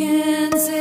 can say